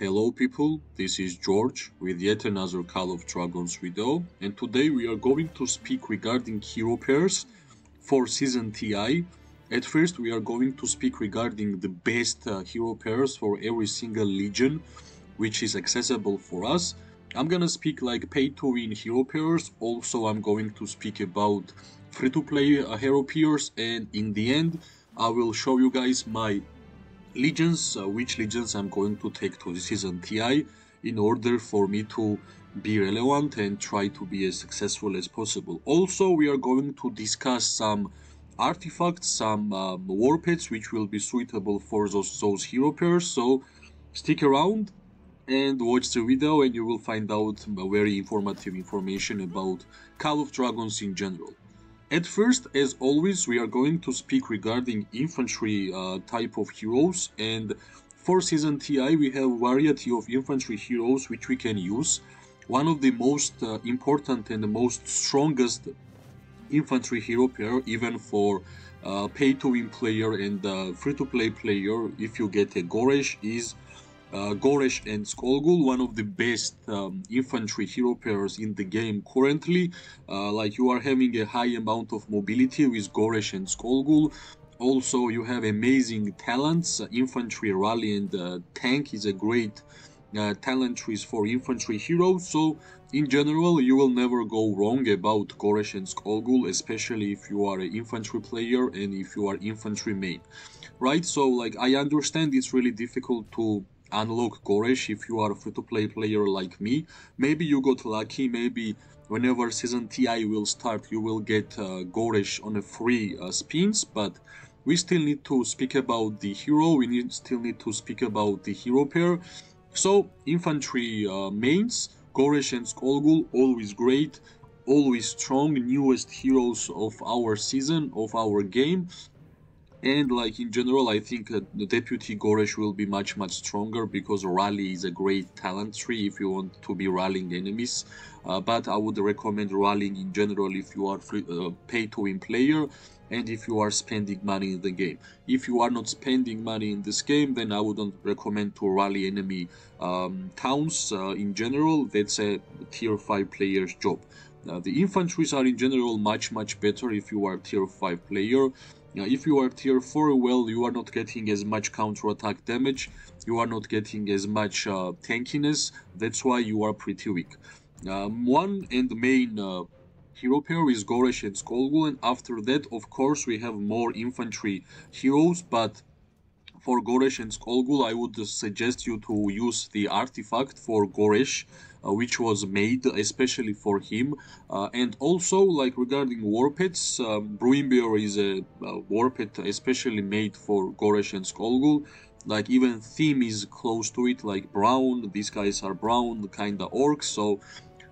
Hello people, this is George with yet another Call of Dragons video and today we are going to speak regarding hero pairs for season TI. At first we are going to speak regarding the best uh, hero pairs for every single legion which is accessible for us. I'm gonna speak like pay to win hero pairs, also I'm going to speak about free to play uh, hero pairs and in the end I will show you guys my legions, uh, which legions I'm going to take to the season TI in order for me to be relevant and try to be as successful as possible. Also, we are going to discuss some artifacts, some um, war pets which will be suitable for those, those hero pairs. So stick around and watch the video and you will find out very informative information about Call of Dragons in general. At first, as always, we are going to speak regarding infantry uh, type of heroes and for season TI we have variety of infantry heroes which we can use. One of the most uh, important and the most strongest infantry hero pair even for uh, pay to win player and uh, free to play player if you get a Goresh is uh, Goresh and Skogul, one of the best um, infantry hero pairs in the game currently. Uh, like you are having a high amount of mobility with Goresh and Skogul. Also, you have amazing talents. Uh, infantry, rally, and uh, tank is a great uh, talent trees for infantry heroes. So, in general, you will never go wrong about Goresh and Skogul, especially if you are an infantry player and if you are infantry main. Right? So, like, I understand it's really difficult to unlock Goresh if you are a free-to-play player like me. Maybe you got lucky, maybe whenever season TI will start you will get uh, Goresh on a free uh, spins, but we still need to speak about the hero, we need, still need to speak about the hero pair. So, infantry uh, mains, Goresh and Skogul, always great, always strong, newest heroes of our season, of our game and like in general i think uh, the deputy goresh will be much much stronger because rally is a great talent tree if you want to be rallying enemies. Uh, but i would recommend rallying in general if you are free, uh, pay to win player and if you are spending money in the game. If you are not spending money in this game then i wouldn't recommend to rally enemy um, towns uh, in general. That's a tier 5 player's job. Uh, the infantries are in general much much better if you are tier 5 player now, if you are tier 4, well, you are not getting as much counter-attack damage, you are not getting as much uh, tankiness, that's why you are pretty weak. Um, one and main uh, hero pair is Goresh and Skogul, and after that, of course, we have more infantry heroes, but for Goresh and Skogul, I would suggest you to use the artifact for Goresh, uh, which was made especially for him. Uh, and also, like regarding war pets, um, Bruimbear is a, a war pet especially made for Goresh and Skullghoul. Like even theme is close to it, like brown. These guys are brown, kinda orcs. So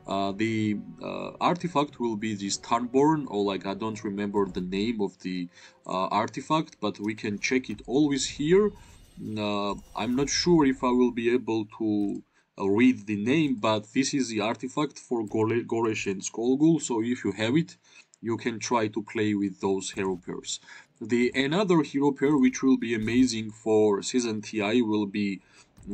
uh, the uh, artifact will be this Tarnborn, or like I don't remember the name of the uh, artifact, but we can check it always here. Uh, I'm not sure if I will be able to read the name, but this is the artifact for Goresh and Skogul, so if you have it, you can try to play with those hero pairs. The another hero pair which will be amazing for season TI will be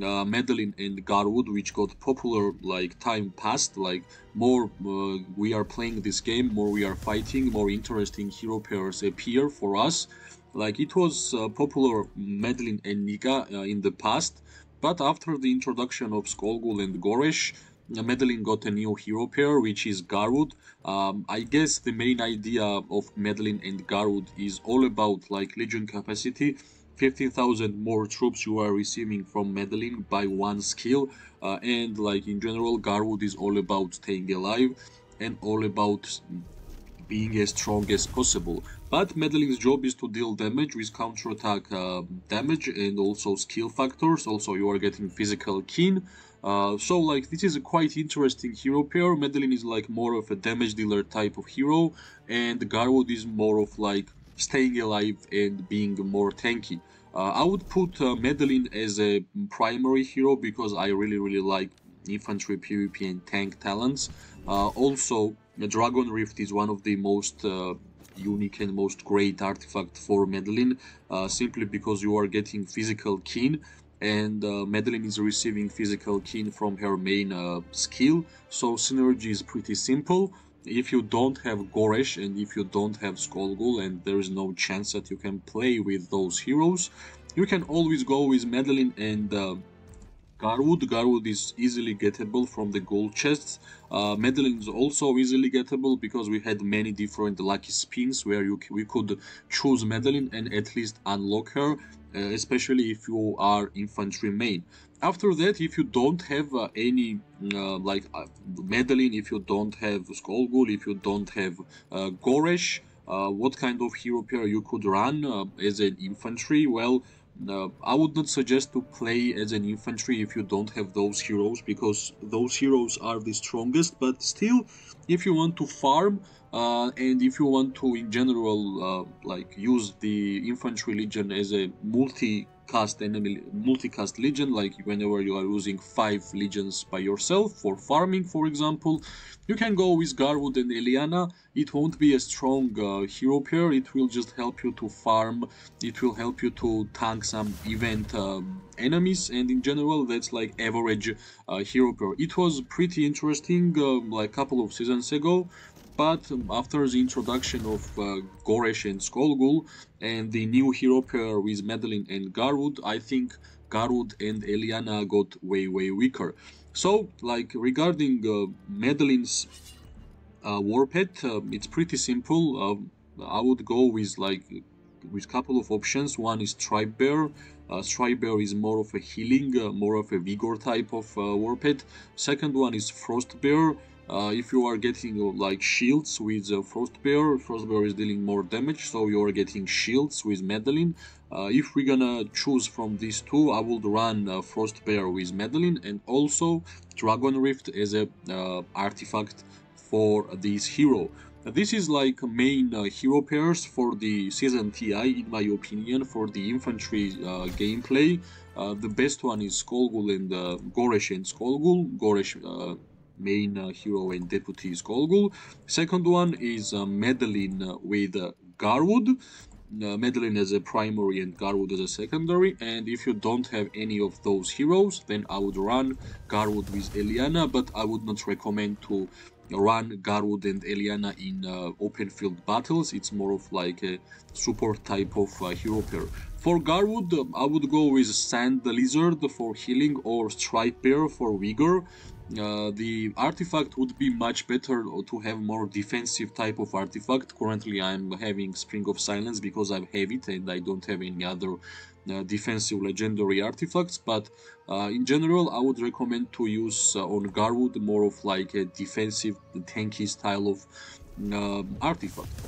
uh, Madeline and Garwood, which got popular like time passed. Like more uh, we are playing this game, more we are fighting, more interesting hero pairs appear for us. Like it was uh, popular Madeline and Nika in the past, but after the introduction of Skogul and Goresh, Madeline got a new hero pair, which is Garwood. Um, I guess the main idea of Madeline and Garwood is all about like legion capacity. 15,000 more troops you are receiving from Madeline by one skill. Uh, and like in general, Garwood is all about staying alive and all about being as strong as possible. But Madeline's job is to deal damage with counter-attack uh, damage and also skill factors. Also, you are getting physical keen. Uh, so, like, this is a quite interesting hero pair. Madeline is like more of a damage dealer type of hero, and Garwood is more of like staying alive and being more tanky. Uh, I would put uh, Madeline as a primary hero because I really, really like infantry, PvP, and tank talents. Uh, also, Dragon Rift is one of the most uh, unique and most great artifact for Madeline, uh, simply because you are getting physical keen and uh, Madeline is receiving physical kin from her main uh, skill, so synergy is pretty simple. If you don't have Goresh and if you don't have Skogul and there is no chance that you can play with those heroes, you can always go with Madeline and uh, Garwood. Garwood is easily gettable from the gold chests. Uh, Madeline is also easily gettable because we had many different lucky spins where you we could choose Madeline and at least unlock her, especially if you are infantry main. After that, if you don't have uh, any uh, like uh, if you don't have Skogul, if you don't have uh, Goresh, uh, what kind of hero pair you could run uh, as an infantry? Well, uh, I would not suggest to play as an infantry if you don't have those heroes because those heroes are the strongest. But still, if you want to farm uh, and if you want to, in general, uh, like use the infantry legion as a multi cast enemy multicast legion like whenever you are using five legions by yourself for farming for example you can go with garwood and eliana. It won't be a strong uh, hero pair. It will just help you to farm. It will help you to tank some event um, enemies. And in general that's like average uh, hero pair. It was pretty interesting uh, like a couple of seasons ago but after the introduction of uh, Goresh and Skogul and the new hero pair with Madeline and Garwood, I think Garwood and Eliana got way way weaker. So, like regarding uh, Madeline's uh, war pet, uh, it's pretty simple. Uh, I would go with like with couple of options. One is Stripe Bear. Uh, Bear is more of a healing, uh, more of a vigor type of uh, war pet. Second one is Frost Bear. Uh, if you are getting uh, like shields with uh, Frostbear, Frostbear is dealing more damage, so you are getting shields with Madeline. Uh, if we're gonna choose from these two, I would run uh, Frostbear with Madeline and also Dragon Rift as a uh, artifact for this hero. This is like main uh, hero pairs for the season TI, in my opinion, for the infantry gameplay. The best one is Skogul and Goresh and Skogul. Goresh main uh, hero and deputy is Skogul. Second one is uh, Madeline with uh, Garwood. Uh, Madeline as a primary and Garwood as a secondary. And if you don't have any of those heroes, then I would run Garwood with Eliana, but I would not recommend to run Garwood and Eliana in uh, open field battles. It's more of like a support type of uh, hero pair. For Garwood, I would go with Sand the Lizard for healing or Stripe Bear for vigor. Uh, the artifact would be much better to have more defensive type of artifact. Currently I'm having Spring of Silence because I have it and I don't have any other uh, defensive legendary artifacts but uh, in general I would recommend to use uh, on Garwood more of like a defensive tanky style of um, artifact.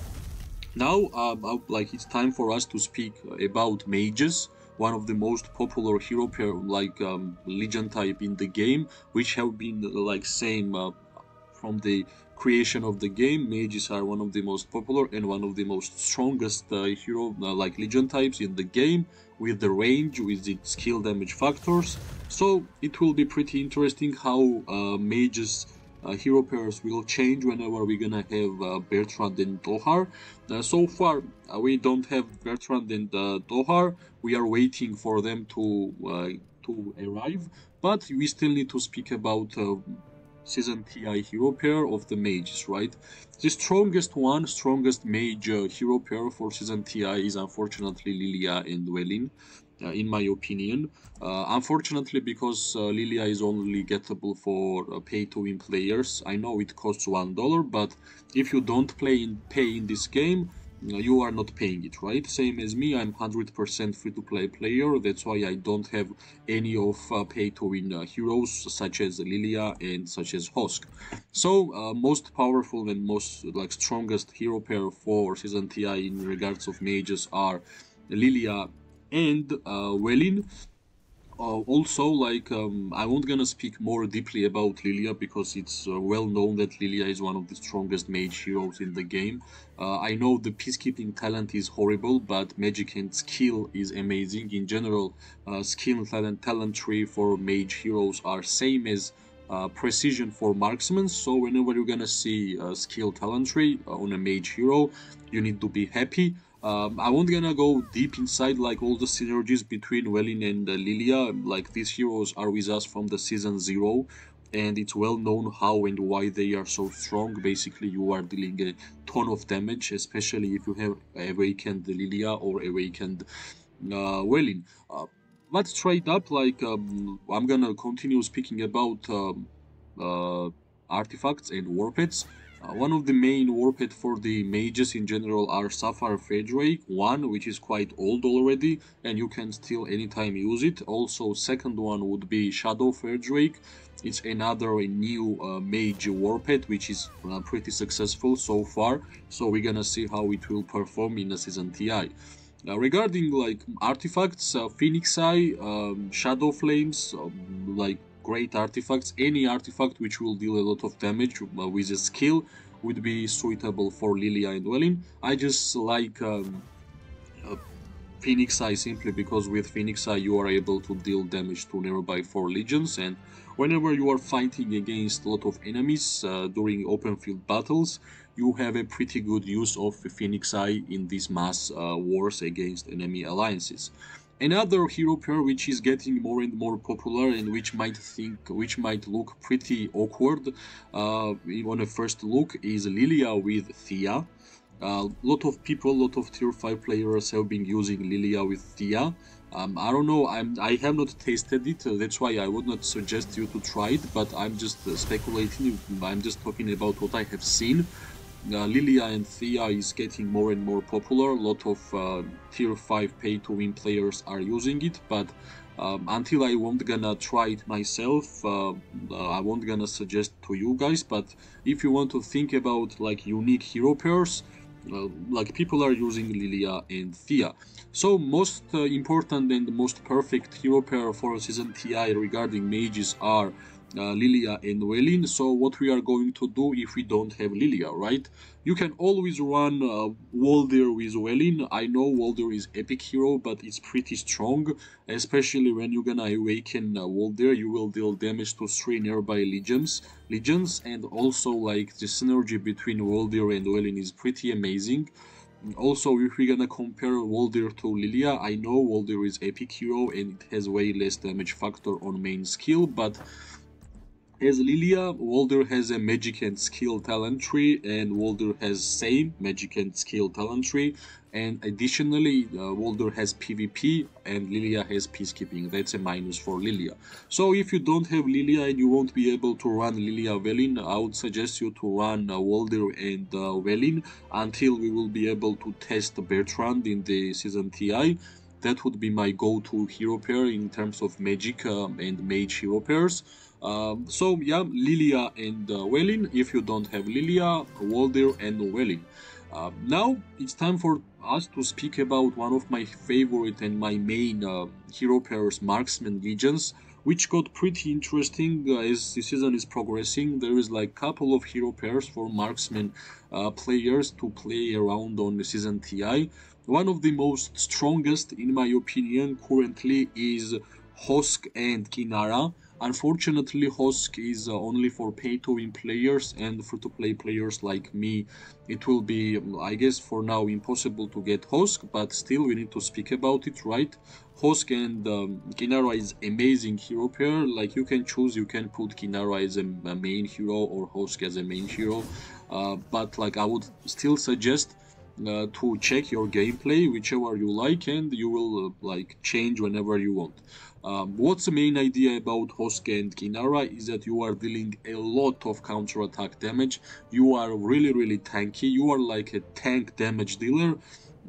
Now um, like it's time for us to speak about mages one of the most popular hero pair like um, legion type in the game which have been like same uh, from the creation of the game. Mages are one of the most popular and one of the most strongest uh, hero uh, like legion types in the game with the range with the skill damage factors. So it will be pretty interesting how uh, mages hero pairs will change whenever we're gonna have uh, Bertrand and Dohar. Uh, so far, we don't have Bertrand and Dohar. We are waiting for them to to arrive, but we still need to speak about season TI hero pair of the mages, right? The strongest one, strongest mage uh, hero pair for season TI is unfortunately Lilia and Welyn uh, in my opinion. Uh, unfortunately, because uh, Lilia is only gettable for uh, pay-to-win players, I know it costs one dollar, but if you don't play in pay in this game, uh, you are not paying it, right? Same as me, I'm 100% free-to-play player. That's why I don't have any of uh, pay-to-win heroes such as Lilia and such as Hosk. So, most powerful and most like strongest hero pair for season TI in regards of mages are Lilia and uh, Welyn. Uh, also, like um, I won't gonna speak more deeply about Lilia because it's uh, well known that Lilia is one of the strongest mage heroes in the game. Uh, I know the peacekeeping talent is horrible, but magic and skill is amazing. In general, uh, skill talent talent tree for mage heroes are same as uh, precision for marksmen. So whenever you're gonna see a skill talent tree uh, on a mage hero, you need to be happy. Um, I won't gonna go deep inside like all the synergies between Welyn and uh, Lilia. Like these heroes are with us from the season zero, and it's well known how and why they are so strong. Basically, you are dealing a ton of damage, especially if you have awakened Lilia or awakened uh, Welyn. Uh, but straight up, like um, I'm gonna continue speaking about um, uh, artifacts and warpets. Uh, one of the main warped for the mages in general are Sapphire Feydrake, one which is quite old already and you can still anytime use it. Also second one would be Shadow Feydrake, it's another new uh, mage warped which is uh, pretty successful so far so we're gonna see how it will perform in a season TI. Uh, regarding like artifacts, uh, Phoenix Eye, um, Shadow Flames, um, like great artifacts. Any artifact which will deal a lot of damage uh, with a skill would be suitable for Lilia and Welyn. I just like um, uh, Phoenix Eye simply because with Phoenix Eye you are able to deal damage to nearby 4 legions and whenever you are fighting against a lot of enemies uh, during open field battles you have a pretty good use of Phoenix Eye in these mass uh, wars against enemy alliances. Another hero pair which is getting more and more popular and which might think which might look pretty awkward uh, on a first look is Lilia with Thea. A uh, lot of people, a lot of tier 5 players have been using Lilia with Thea. Um, I don't know, I'm, I have not tasted it, uh, that's why I would not suggest you to try it, but I'm just uh, speculating, I'm just talking about what I have seen Lilia and Thea is getting more and more popular. A lot of uh, tier 5 pay to win players are using it, but um, until I won't gonna try it myself, uh, uh, I won't gonna suggest to you guys. But if you want to think about like unique hero pairs, uh, like people are using Lilia and Thea. So most uh, important and most perfect hero pair for season TI regarding mages are uh, Lilia and Welyn. So what we are going to do if we don't have Lilia, right? You can always run uh, Waldir with Welyn. I know Waldir is epic hero, but it's pretty strong, especially when you're gonna awaken uh, Waldir. You will deal damage to three nearby legions, legions, and also like the synergy between Waldir and Welyn is pretty amazing. Also, if we're gonna compare Waldir to Lilia, I know Waldir is epic hero and it has way less damage factor on main skill, but as Lilia, Waldir has a magic and skill talent tree, and Waldir has same magic and skill talent tree. And additionally, uh, Waldir has PvP and Lilia has peacekeeping. That's a minus for Lilia. So if you don't have Lilia and you won't be able to run Lilia Welyn, I would suggest you to run uh, Waldir and uh, Welyn until we will be able to test Bertrand in the season TI that would be my go-to hero pair in terms of magic um, and mage hero pairs. Um, so yeah, Lilia and uh, Welyn. If you don't have Lilia, Waldir and Welyn. Uh, now it's time for us to speak about one of my favorite and my main uh, hero pairs, Marksman Legions, which got pretty interesting uh, as the season is progressing. There is like couple of hero pairs for Marksman uh, players to play around on the season TI. One of the most strongest, in my opinion, currently is Hosk and Kinara. Unfortunately, Hosk is uh, only for pay-to-win players and free-to-play players like me. It will be, I guess, for now impossible to get Hosk, but still we need to speak about it, right? Hosk and um, Kinara is amazing hero pair. Like you can choose, you can put Kinara as a, main hero or Hosk as a main hero. Uh, but like I would still suggest uh, to check your gameplay whichever you like and you will uh, like change whenever you want um, what's the main idea about Hosk and Kinara is that you are dealing a lot of counter attack damage. You are really really tanky. You are like a tank damage dealer.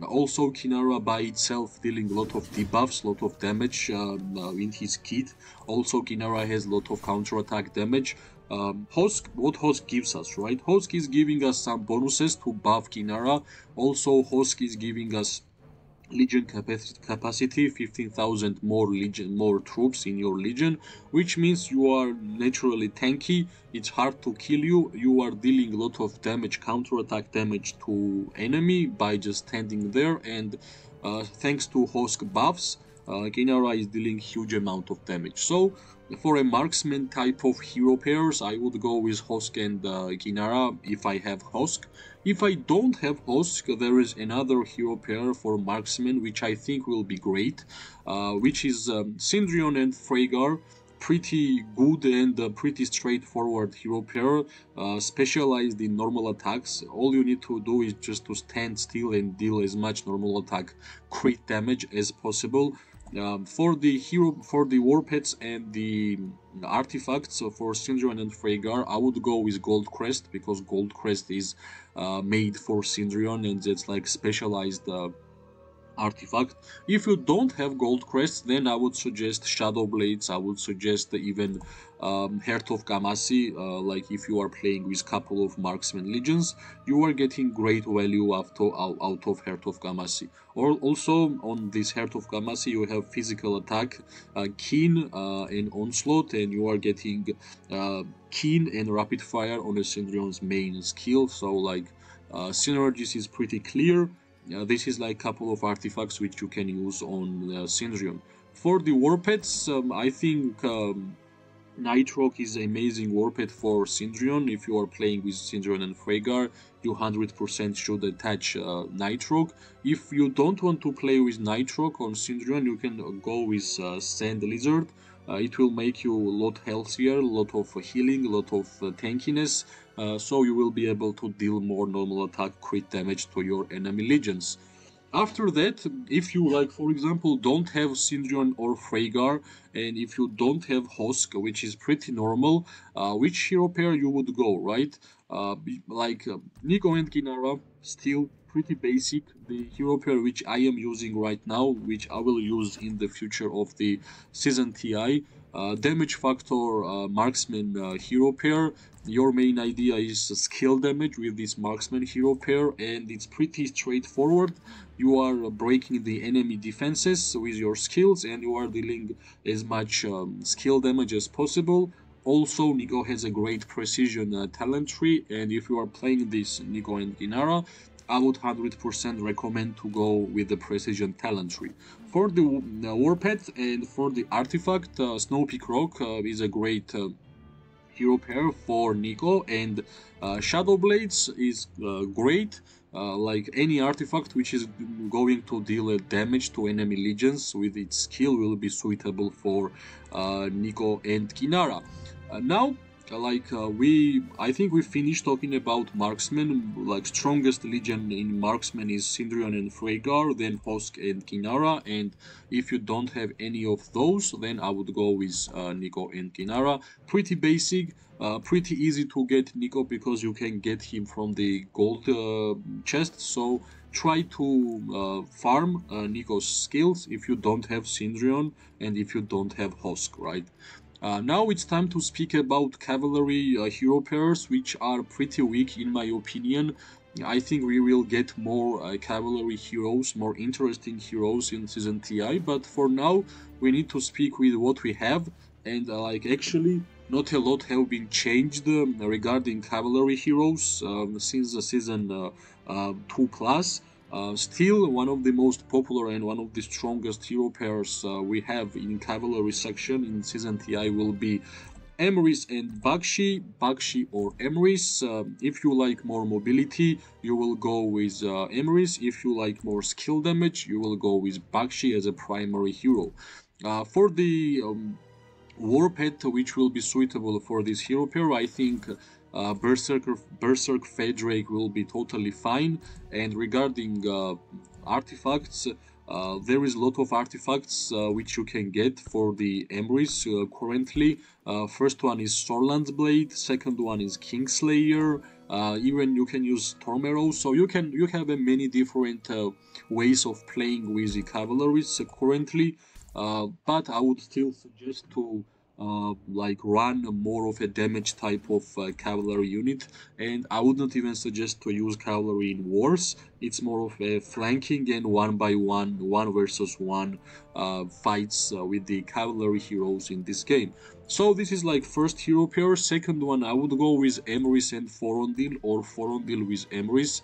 Also, Kinara by itself dealing a lot of debuffs, lot of damage um, uh, in his kit. Also, Kinara has a lot of counter attack damage. Um, Hosk, what Hosk gives us, right? Hosk is giving us some bonuses to buff Kinara. Also, Hosk is giving us legion capacity 15,000 more legion more troops in your legion which means you are naturally tanky it's hard to kill you you are dealing a lot of damage counter attack damage to enemy by just standing there and uh, thanks to Hosk buffs uh, is dealing huge amount of damage. So for a marksman type of hero pairs, I would go with Hosk and uh, Kinara if I have Hosk. If I don't have Hosk, there is another hero pair for marksman which I think will be great, uh, which is um, Syndrion and Freygar pretty good and uh, pretty straightforward hero pair uh, specialized in normal attacks all you need to do is just to stand still and deal as much normal attack crit damage as possible um, for the hero, for the war pets and the artifacts for Syndrion and Freygar, I would go with Gold Crest because Gold Crest is uh, made for Syndrion and it's like specialized uh, artifact. If you don't have gold crests, then I would suggest shadow blades. I would suggest even um, Heart of Gamasi. Uh, like if you are playing with couple of marksman legions, you are getting great value out of, out of Heart of Gamasi. Or also on this Heart of Gamasi, you have physical attack, uh, keen uh, and onslaught, and you are getting uh, keen and rapid fire on a Syndrion's main skill. So like uh, synergies is pretty clear uh, this is like a couple of artifacts which you can use on uh, Syndrion. For the war pets, um, I think um, Nightrock is amazing war pet for Syndrion. If you are playing with Syndrion and Freygar, you 100% should attach uh, Nightrock. If you don't want to play with Nightrock on Syndrion, you can go with uh, Sand Lizard. Uh, it will make you a lot healthier, a lot of healing, a lot of uh, tankiness, uh, so you will be able to deal more normal attack crit damage to your enemy legions. After that, if you like, for example, don't have Syndrion or Freygar, and if you don't have Hosk, which is pretty normal, uh, which hero pair you would go, right? Uh, like uh, Nico and Kinara, still pretty basic. The hero pair which I am using right now, which I will use in the future of the season TI. Uh, damage factor uh, marksman uh, hero pair. Your main idea is skill damage with this marksman hero pair, and it's pretty straightforward. You are breaking the enemy defenses with your skills, and you are dealing as much um, skill damage as possible. Also, Nico has a great precision uh, talent tree, and if you are playing this Nico and Kinara, I would 100% recommend to go with the Precision Talent Tree. For the uh, War Pet and for the Artifact, uh, Snowpeak Rock uh, is a great uh, hero pair for Nico and uh, Shadow Blades is uh, great. Uh, like any artifact which is going to deal damage to enemy legions with its skill will be suitable for Nico and Kinara. now like uh, we i think we finished talking about marksman like strongest legion in marksman is syndrion and freygar then hosk and kinara and if you don't have any of those then i would go with uh, nico and kinara. Pretty basic uh, pretty easy to get nico because you can get him from the gold uh, chest so try to uh, farm uh, nico's skills if you don't have syndrion and if you don't have hosk right uh, now it's time to speak about cavalry uh, hero pairs, which are pretty weak in my opinion. I think we will get more uh, cavalry heroes, more interesting heroes in Season TI, but for now we need to speak with what we have, and uh, like actually not a lot have been changed uh, regarding cavalry heroes um, since the Season uh, 2 plus. Uh, still one of the most popular and one of the strongest hero pairs uh, we have in cavalry section in season TI will be Emrys and Bakshi, Bakshi or Emrys. Uh, if you like more mobility, you will go with uh, Emrys. If you like more skill damage, you will go with Bakshi as a primary hero. Uh, for the um, war pet which will be suitable for this hero pair, I think uh, Berserker, Berserk Feydrake will be totally fine. And regarding uh, artifacts, uh, there is a lot of artifacts uh, which you can get for the Emrys uh, currently. Uh, first one is Sorland's Blade, second one is Kingslayer, even you can use Storm Arrow, so you can you have many different ways of playing with the cavalries currently. but I would still suggest to uh, like run more of a damage type of uh, cavalry unit. And I would not even suggest to use cavalry in wars. It's more of a flanking and one by one one versus one uh, fights uh, with the cavalry heroes in this game. So this is like first hero pair. Second one I would go with Emrys and Forondil or Forondil with Emrys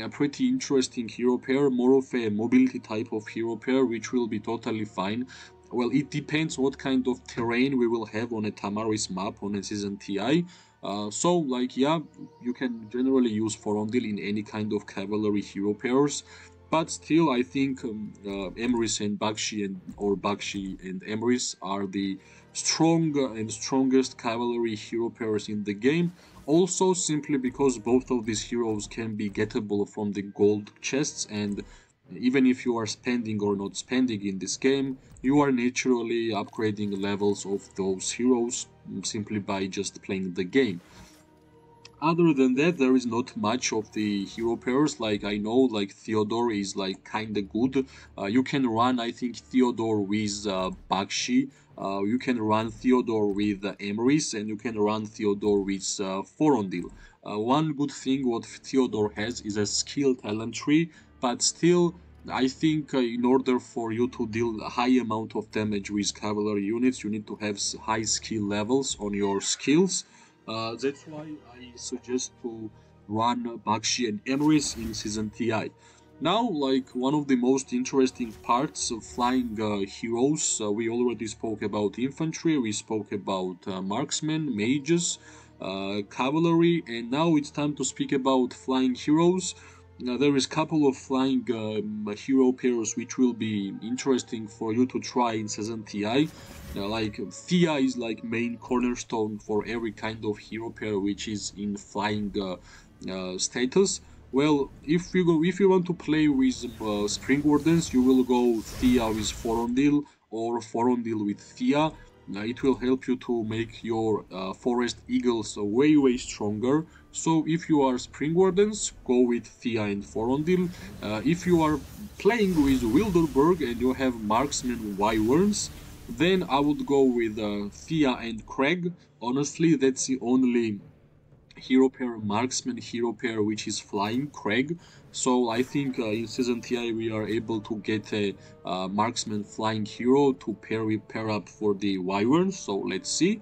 a pretty interesting hero pair, more of a mobility type of hero pair, which will be totally fine. Well, it depends what kind of terrain we will have on a Tamaris map on a season TI. Uh, so, like, yeah, you can generally use Forondil in any kind of cavalry hero pairs, but still, I think um, uh, Emrys and Bakshi and or Bakshi and Emrys are the strong and strongest cavalry hero pairs in the game. Also, simply because both of these heroes can be gettable from the gold chests and even if you are spending or not spending in this game, you are naturally upgrading levels of those heroes simply by just playing the game. Other than that, there is not much of the hero pairs. Like I know, like Theodore is like kinda good. Uh, you can run, I think, Theodore with uh, Bakshi. Uh, you can run Theodore with uh, Emrys, and you can run Theodore with uh, Forondil. Uh, one good thing what Theodore has is a skill talent tree, but still I think uh, in order for you to deal a high amount of damage with cavalry units, you need to have high skill levels on your skills. Uh, that's why I suggest to run Bakshi and Emrys in Season TI. Now, like one of the most interesting parts of flying uh, heroes, uh, we already spoke about infantry, we spoke about uh, marksmen, mages, uh, cavalry, and now it's time to speak about flying heroes. Now there is a couple of flying um, hero pairs which will be interesting for you to try in Season TI. Like Thea is like main cornerstone for every kind of hero pair which is in flying uh, uh, status. Well, if you go, if you want to play with uh, Spring Wardens, you will go Thea with Forondil or Forondil with Thea. it will help you to make your uh, Forest Eagles way way stronger so if you are Spring Wardens, go with Thea and Forondil. Uh, if you are playing with Wilderburg and you have Marksman Wyverns, then I would go with uh, Thea and Craig. Honestly, that's the only hero pair, marksman hero pair, which is flying Craig. So I think uh, in season TI we are able to get a uh, marksman flying hero to pair pair up for the wyverns. So let's see.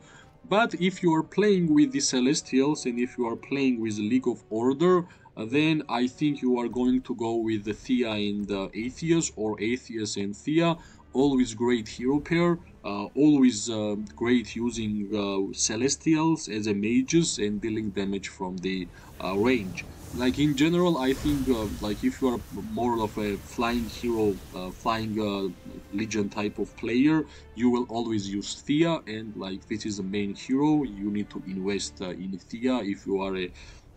But if you are playing with the Celestials and if you are playing with League of Order, uh, then I think you are going to go with the Thea and the Atheus or Atheus and Thea. Always great hero pair, uh, always uh, great using uh, Celestials as a mages and dealing damage from the uh, range like in general i think uh, like if you are more of a flying hero uh, flying uh, legion type of player you will always use thea and like this is the main hero. You need to invest uh, in thea if you are a,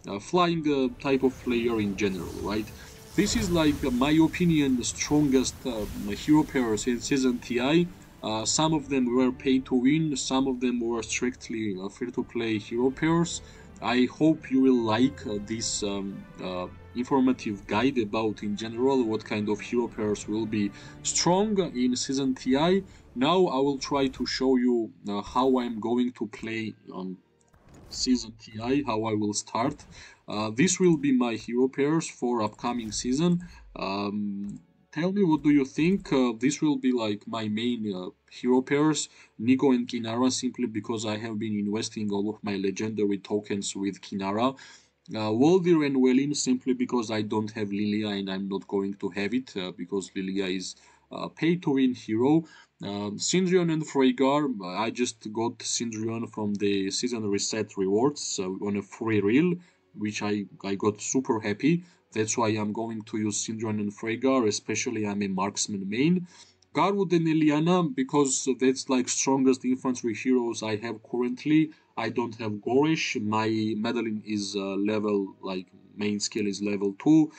a flying uh, type of player in general right? This is like uh, my opinion the strongest hero pairs in season ti some of them were pay to win some of them were strictly free to play hero pairs I hope you will like uh, this um, uh, informative guide about in general what kind of hero pairs will be strong in season TI. Now I will try to show you uh, how I'm going to play on season TI, how I will start. Uh, this will be my hero pairs for upcoming season. Um, tell me what do you think uh, this will be like my main uh, hero pairs Nico and Kinara simply because I have been investing all of my legendary tokens with Kinara uh, Waldir and Welyn simply because I don't have Lilia and I'm not going to have it uh, because Lilia is a pay to win hero Syndrion and Freygar, I just got Syndrion from the season reset rewards uh, on a free reel, which I, I got super happy. That's why I'm going to use Syndrion and Freygar, especially I'm a marksman main. Garwood and Eliana, because that's like strongest infantry heroes I have currently. I don't have Goresh. My Madeline is uh, level, like main skill is level 2.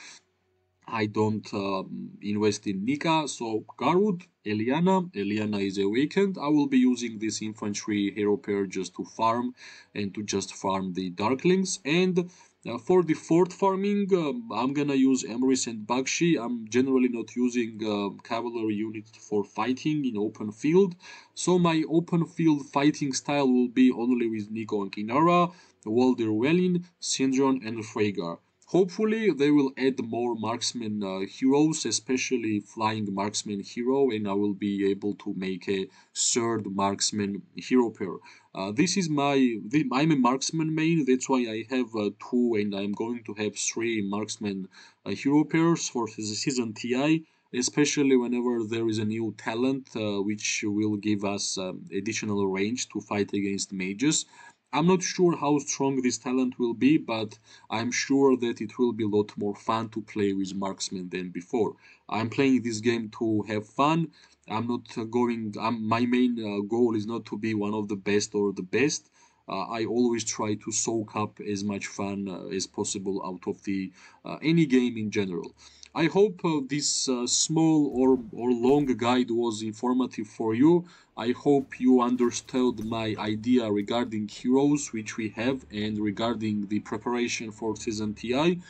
I don't um, invest in Nika, so Garwood, Eliana. Eliana is awakened. I will be using this infantry hero pair just to farm and to just farm the Darklings. And uh, for the fourth farming, um, I'm gonna use Emrys and Bakshi. I'm generally not using uh, cavalry units for fighting in open field. So my open field fighting style will be only with Nico and Kinara, Waldir Welyn, Syndrion and Freygar. Hopefully, they will add more marksman uh, heroes, especially flying marksman hero, and I will be able to make a third marksman hero pair. Uh, this is my, I'm a marksman main, that's why I have uh, two, and I'm going to have three marksman uh, hero pairs for the season TI especially whenever there is a new talent uh, which will give us um, additional range to fight against mages. I'm not sure how strong this talent will be, but I'm sure that it will be a lot more fun to play with marksman than before. I'm playing this game to have fun. I'm not going. I'm, my main uh, goal is not to be one of the best or the best. Uh, I always try to soak up as much fun uh, as possible out of the uh, any game in general. I hope uh, this uh, small or, or long guide was informative for you. I hope you understood my idea regarding heroes which we have and regarding the preparation for season TI.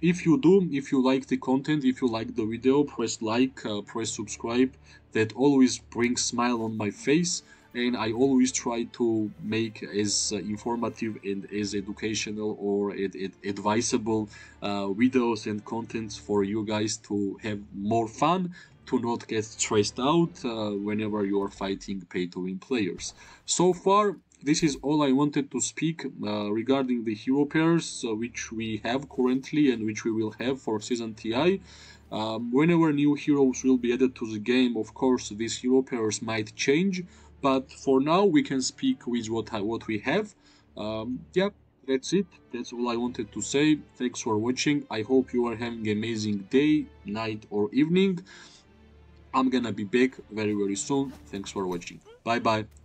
If you do, if you like the content, if you like the video, press like, uh, press subscribe. That always brings smile on my face and I always try to make as uh, informative and as educational or ad ad advisable uh, videos and contents for you guys to have more fun to not get stressed out uh, whenever you are fighting pay-to-win players. So far, this is all I wanted to speak uh, regarding the hero pairs uh, which we have currently and which we will have for season TI. Um, whenever new heroes will be added to the game, of course, these hero pairs might change, but for now, we can speak with what what we have. Um, yeah, that's it. That's all I wanted to say. Thanks for watching. I hope you are having an amazing day, night, or evening. I'm gonna be back very very soon. Thanks for watching. Bye bye.